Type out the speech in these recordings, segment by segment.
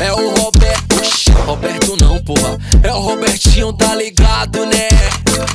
É o Roberto, Oxi, Roberto não, porra. É o Robertinho, tá ligado, né?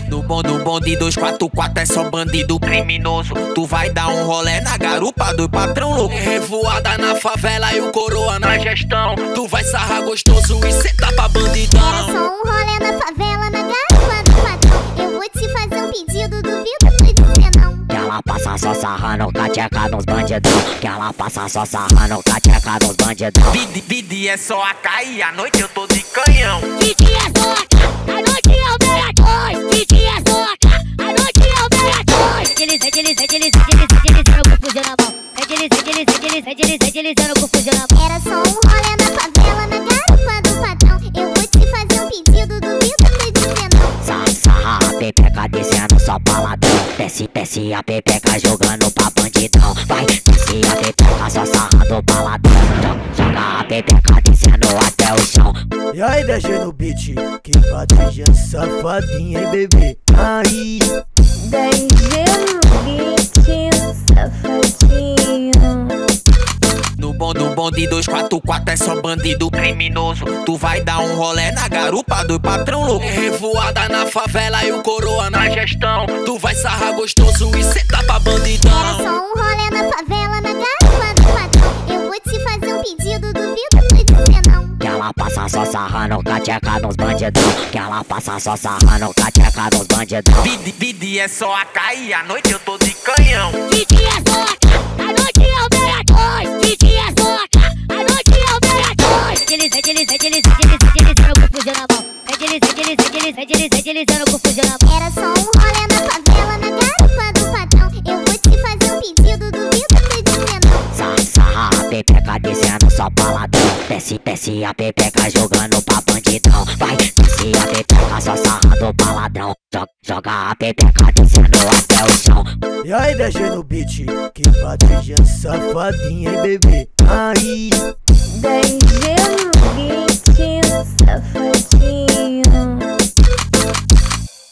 No bonde, do bonde 244 é só bandido criminoso. Tu vai dar um rolé na garupa do patrão louco. Revoada na favela e o coroa na gestão. Tu vai sarrar gostoso e cê tá pra bandidão. Era só um rolé na favela na garupa do patrão. Eu vou te fazer um pedido, duvido de dizer não. Ela passa só sarrando cateca nos bandidão. Que ela passa só sarrando cateca nos bandidão. Vidi, vidi é só a cair, à noite eu tô de canhão. De dia é soca, a noite eu venho a dois. De dia é soca, a noite eu venho a dois. Desliza, desliza, desliza, desliza, deslizando com fuzil na mão. Desliza, desliza, desliza, desliza, deslizando com fuzil na mão. Era só um rolê na favela, na garupa do patrão. Eu vou te fazer um pedido, duvido tu dizer não. Sarra, sarra pepeca descendo só pra ladrão. Desce, desce a pepeca jogando pra bandidão. Vai, desce a pepeca só sarrando. Jo- Joga a pepeca descendo até o chão. E aí, DG no beat, que batidinha safadinha, hein, bebê? Aí, bonde, no bonde 244 é só bandido criminoso. Tu vai dar um rolé na garupa do patrão louco. Revoada na favela e o coroa na gestão. Tu vai sarrar gostoso e senta pra Era bandidão. só um rolê na favela, na garupa do patrão. Eu vou te fazer um pedido, duvido tu dizer não. Que ela passa só sarrando cateca nos bandidão. Que ela passa só sarrando cateca nos bandidão. Vidi, vidi é só a cair, à noite eu tô de canhão. Deslizando com fuzil na. Era só um rolê na favela, na garupa do patrão. Eu vou te fazer um pedido, duvido tu dizer não. Sarra, sarra a pepeca descendo só pra ladrão. Desce, desce a pepeca jogando pra bandidão. Vai, desce a pepeca só sarrando pra ladrão. Jo- Joga a pepeca descendo até o chão. e aí, DG no beat, que batidinha safadinha, hein, bebê? Aí, gelo, safadinho.